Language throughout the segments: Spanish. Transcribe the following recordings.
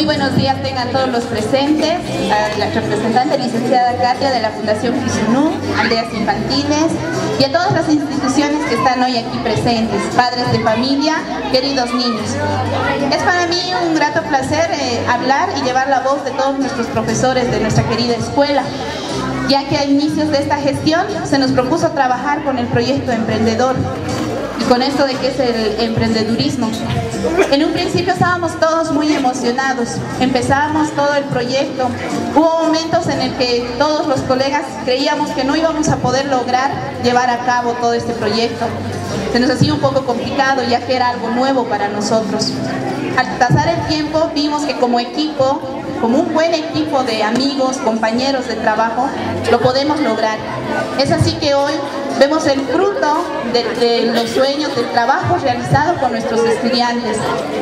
Muy buenos días tengan todos los presentes, a la representante licenciada Katia de la Fundación Fisunú, aldeas infantiles y a todas las instituciones que están hoy aquí presentes, padres de familia, queridos niños. Es para mí un grato placer eh, hablar y llevar la voz de todos nuestros profesores de nuestra querida escuela ya que a inicios de esta gestión se nos propuso trabajar con el proyecto emprendedor y con esto de que es el emprendedurismo. En un principio estábamos todos muy emocionados, empezamos todo el proyecto, hubo momentos en el que todos los colegas creíamos que no íbamos a poder lograr llevar a cabo todo este proyecto. Se nos hacía un poco complicado ya que era algo nuevo para nosotros. Al pasar el tiempo vimos que como equipo como un buen equipo de amigos, compañeros de trabajo, lo podemos lograr. Es así que hoy vemos el fruto de, los sueños, del trabajo realizado por nuestros estudiantes.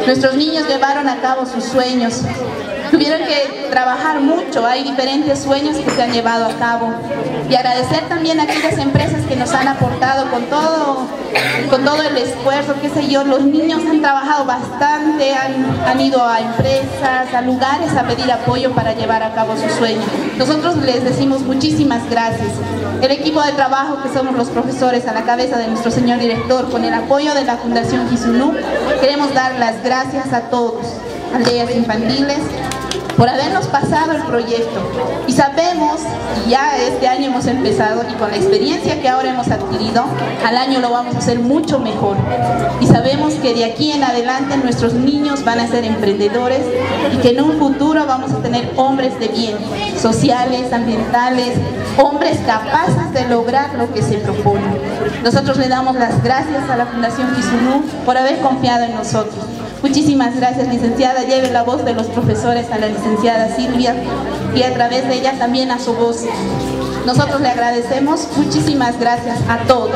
Nuestros niños llevaron a cabo sus sueños, tuvieron que trabajar mucho, hay diferentes sueños que se han llevado a cabo. Y agradecer también a aquellas empresas que nos han aportado con todo, con todo el esfuerzo, qué sé yo, los niños han trabajado bastante, han, han ido a empresas, a lugares a pedir apoyo para llevar a cabo sus sueños. Nosotros les decimos muchísimas gracias. El equipo de trabajo que somos los profesores a la cabeza de nuestro señor director, con el apoyo de la Fundación Kisunú, queremos dar las gracias a todos, aldeas infantiles, por habernos pasado el proyecto. Ya este año hemos empezado, y con la experiencia que ahora hemos adquirido, al año lo vamos a hacer mucho mejor. Y sabemos que de aquí en adelante nuestros niños van a ser emprendedores y que en un futuro vamos a tener hombres de bien, sociales, ambientales, hombres capaces de lograr lo que se propone. Nosotros le damos las gracias a la Fundación Kizunú por haber confiado en nosotros. Muchísimas gracias, licenciada. Lleve la voz de los profesores a la licenciada Silvia y a través de ella también a su voz. Nosotros le agradecemos. Muchísimas gracias a todos.